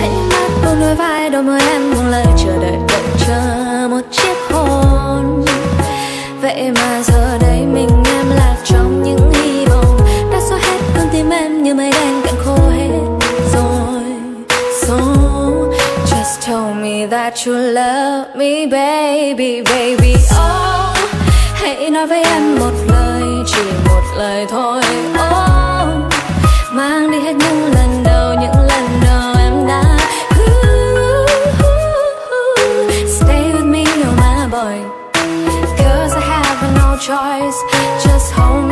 hãy mắt buông đôi vai đôi môi em buông lời chờ đợi đợi chờ một chiếc hôn. Vậy mà giờ đây mình em lạc trong những hy vọng. Đã xóa hết con tim em như mây đen cạn khô hết rồi. So just tell me that you love me baby baby. Oh hãy nói với em một lời chỉ một lời thôi. Oh, mang đi hết những. Cause I have no choice. Just hold